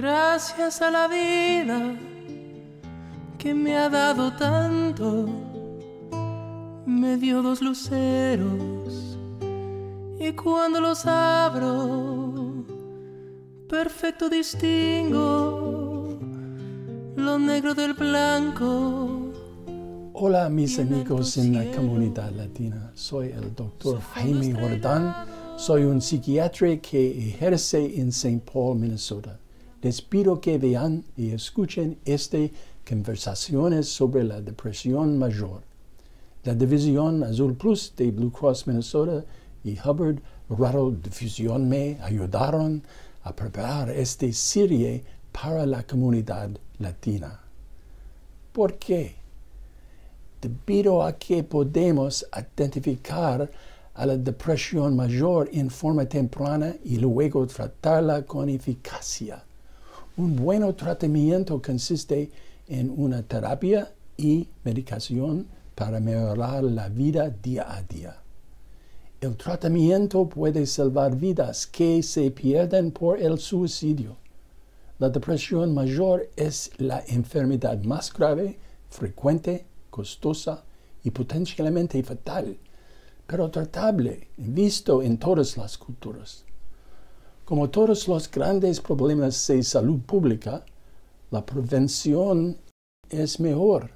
Gracias a la vida que me ha dado tanto, me dio dos luceros y cuando los abro, perfecto distingo lo negro del blanco. Hola mis amigos en la comunidad latina, soy el doctor Jaime Jordán, soy un psiquiatra que ejerce en St. Paul, Minnesota. Les pido que vean y escuchen este conversaciones sobre la depresión mayor. La división Azul Plus de Blue Cross Minnesota y Hubbard Radio Difusión me ayudaron a preparar esta serie para la comunidad latina. ¿Por qué? Debido a que podemos identificar a la depresión mayor en forma temprana y luego tratarla con eficacia. Un buen tratamiento consiste en una terapia y medicación para mejorar la vida día a día. El tratamiento puede salvar vidas que se pierden por el suicidio. La depresión mayor es la enfermedad más grave, frecuente, costosa y potencialmente fatal, pero tratable, visto en todas las culturas. Como todos los grandes problemas de salud pública, la prevención es mejor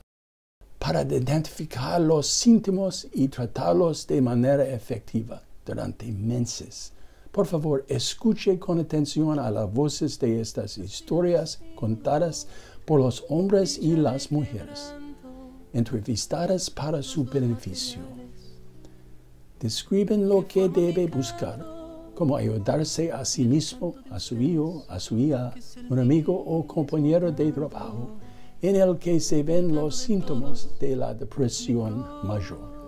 para identificar los síntomas y tratarlos de manera efectiva durante meses. Por favor, escuche con atención a las voces de estas historias contadas por los hombres y las mujeres, entrevistadas para su beneficio. Describen lo que debe buscar como ayudarse a sí mismo, a su hijo, a su hija, un amigo o compañero de trabajo en el que se ven los síntomas de la depresión mayor.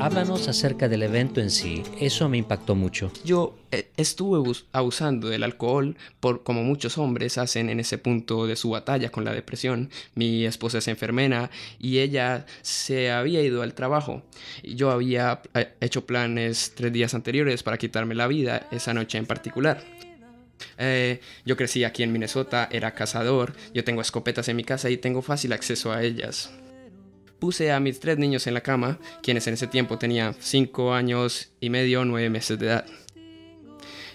Háblanos acerca del evento en sí, eso me impactó mucho. Yo eh, estuve abusando del alcohol, por, como muchos hombres hacen en ese punto de su batalla con la depresión. Mi esposa es enfermera y ella se había ido al trabajo. Yo había eh, hecho planes tres días anteriores para quitarme la vida, esa noche en particular. Eh, yo crecí aquí en Minnesota, era cazador, yo tengo escopetas en mi casa y tengo fácil acceso a ellas puse a mis tres niños en la cama, quienes en ese tiempo tenían cinco años y medio, nueve meses de edad.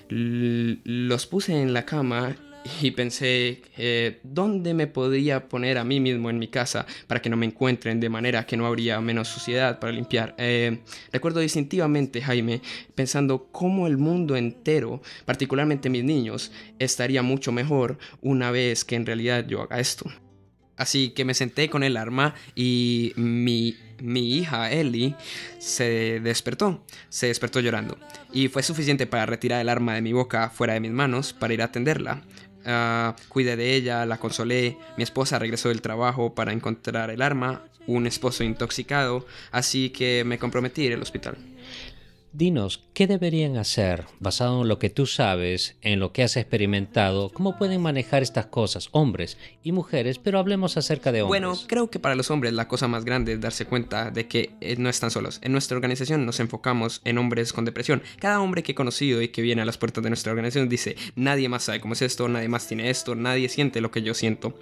los puse en la cama y pensé eh, dónde me podría poner a mí mismo en mi casa para que no me encuentren de manera que no habría menos suciedad para limpiar. Eh, recuerdo distintivamente, Jaime, pensando cómo el mundo entero, particularmente mis niños, estaría mucho mejor una vez que en realidad yo haga esto. Así que me senté con el arma y mi, hija Ellie se despertó, se despertó llorando. Y fue suficiente para retirar el arma de mi boca fuera de mis manos para ir a atenderla. Uh, cuidé de ella, la consolé. Mi esposa regresó del trabajo para encontrar el arma, un esposo intoxicado, así que me comprometí ir al hospital. Dinos, ¿qué deberían hacer basado en lo que tú sabes, en lo que has experimentado? ¿Cómo pueden manejar estas cosas, hombres y mujeres? Pero hablemos acerca de hombres. Bueno, creo que para los hombres la cosa más grande es darse cuenta de que eh, no están solos. En nuestra organización nos enfocamos en hombres con depresión. Cada hombre que he conocido y que viene a las puertas de nuestra organización dice, nadie más sabe cómo es esto, nadie más tiene esto, nadie siente lo que yo siento.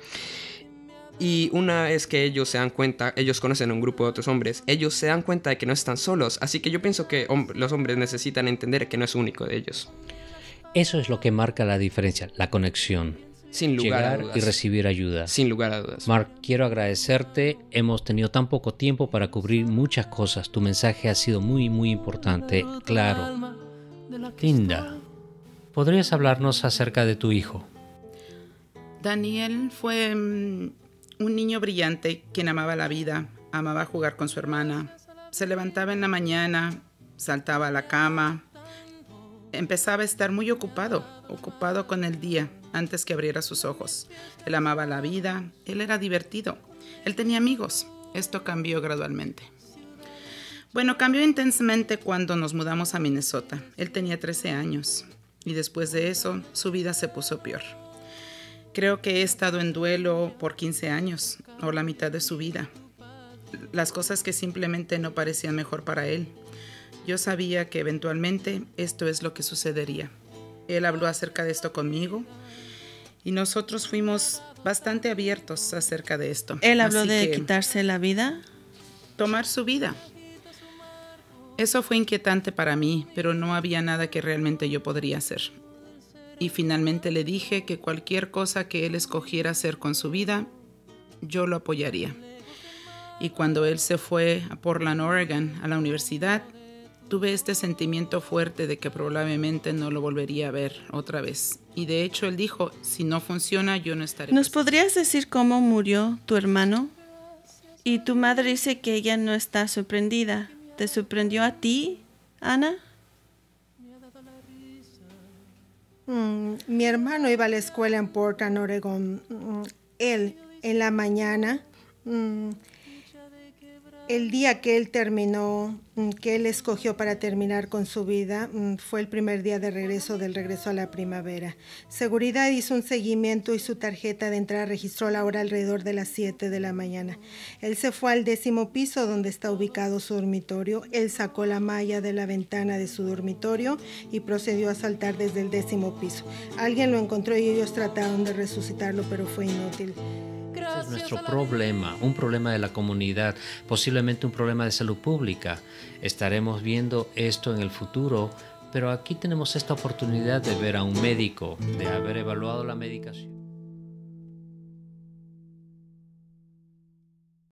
Y una vez que ellos se dan cuenta, ellos conocen a un grupo de otros hombres, ellos se dan cuenta de que no están solos. Así que yo pienso que los hombres necesitan entender que no es único de ellos. Eso es lo que marca la diferencia, la conexión. Sin lugar a dudas. y recibir ayuda. Sin lugar a dudas. Mark, quiero agradecerte. Hemos tenido tan poco tiempo para cubrir muchas cosas. Tu mensaje ha sido muy, muy importante. Claro. Linda, ¿podrías hablarnos acerca de tu hijo? Daniel fue mm, un niño brillante quien amaba la vida, amaba jugar con su hermana. Se levantaba en la mañana, saltaba a la cama. Empezaba a estar muy ocupado, ocupado con el día antes que abriera sus ojos. Él amaba la vida, él era divertido, él tenía amigos. Esto cambió gradualmente. Bueno, cambió intensamente cuando nos mudamos a Minnesota. Él tenía 13 años y después de eso su vida se puso peor. Creo que he estado en duelo por 15 años o la mitad de su vida. Las cosas que simplemente no parecían mejor para él. Yo sabía que eventualmente esto es lo que sucedería. Él habló acerca de esto conmigo Y nosotros fuimos bastante abiertos acerca de esto. ¿Él habló de quitarse la vida? Tomar su vida. Eso fue inquietante para mí, pero no había nada que realmente yo podría hacer. Y finalmente le dije que cualquier cosa que él escogiera hacer con su vida, yo lo apoyaría. Y cuando él se fue a Portland, Oregon, a la universidad, tuve este sentimiento fuerte de que probablemente no lo volvería a ver otra vez. Y de hecho él dijo, si no funciona, yo no estaré. ¿Nos podrías decir cómo murió tu hermano? Y tu madre dice que ella no está sorprendida. ¿Te sorprendió a ti, Ana? Mm, mi hermano iba a la escuela en Portland, Oregon. Mm, él en la mañana mm, el día que él terminó, mm, que él escogió para terminar con su vida, mm, fue el primer día de regreso del regreso a la primavera. Seguridad hizo un seguimiento y su tarjeta de entrada registró la hora alrededor de las 7 de la mañana. Él se fue al décimo piso donde está ubicado su dormitorio. Él sacó la malla de la ventana de su dormitorio y procedió a saltar desde el décimo piso. Alguien lo encontró y ellos trataron de resucitarlo, pero fue inútil nuestro problema, un problema de la comunidad, posiblemente un problema de salud pública. Estaremos viendo esto en el futuro, pero aquí tenemos esta oportunidad de ver a un médico, de haber evaluado la medicación.